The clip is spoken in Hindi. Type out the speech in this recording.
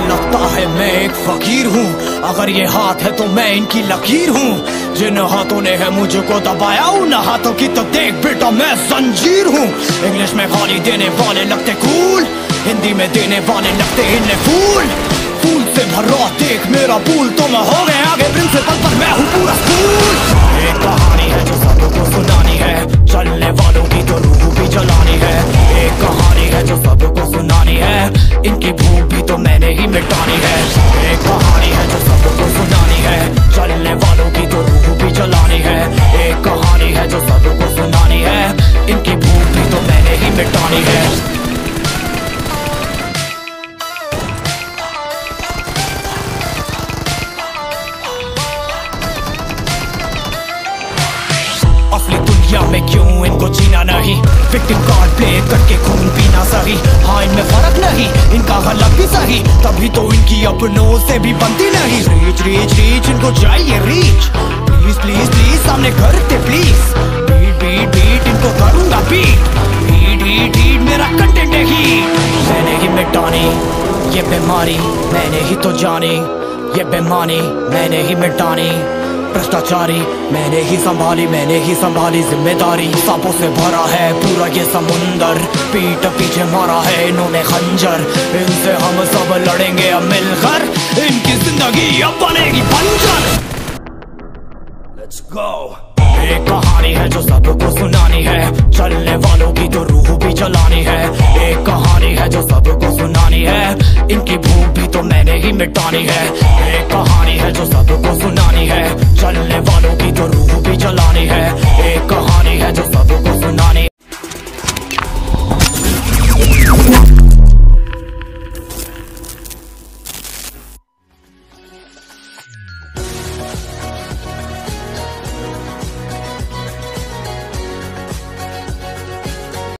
लगता है, मैं एक फकीर हूँ। अगर ये हाथ है तो मैं इनकी लकीर हूँ। जिन हाथों ने है मुझको दबाया, उन हाथों की तो देख बेटा, मैं जंजीर हूँ। इंग्लिश में गाली देने वाले लगते कूल हिंदी में देने वाले लगते इन्हें फूल फूल से भरा देख मेरा फूल तो मैं हो गया आगे प्रिंसिपल पर, मैं हूँ पूरा स्कूल एक कहानी है जो सबको सुनानी इनकी भूख भी तो मैंने ही मिटानी है। एक कहानी है जो सबको सुनानी है। चलने वालों की तो रूह भी जलानी है। एक कहानी है जो सबको सुनानी है। इनकी भूख भी तो मैंने ही मिटानी है। दुनिया में क्यों इनको जीना नहीं? विक्टिम कार्ड प्ले करके खून पीना सही। अपनों से भी बनती नहीं। रीच रीच रीच इनको चाहिए रीच प्लीज़ प्लीज़ प्लीज़ सामने करते प्लीज़ बीट बीट बीट इनको करूँगा बीट बीट बीट बीट मेरा कंटेंट है ही। मैंने ही मिटाने, ये बीमारी, मैंने ही तो जाने। ये बेमानी, मैंने ही मिटानी। भ्रष्टाचारी, मैंने ही संभाली, मैंने ही संभाली ज़िम्मेदारी। सांपों से भरा है पूरा ये समुंदर, पीठ पीछे मारा है इन्होंने खंजर। इनसे हम सब लड़ेंगे अब मिलकर, इनकी ज़िंदगी अब बनेगी बंजर। Let's go. एक कहानी है जो सबको सुनानी है, चलने वालों की तो रूह भी जलानी है। एक कहानी है जो सबको सुनानी है, इनकी भूख भी तो मैंने ही मिटानी है। एक कहानी है जो सबको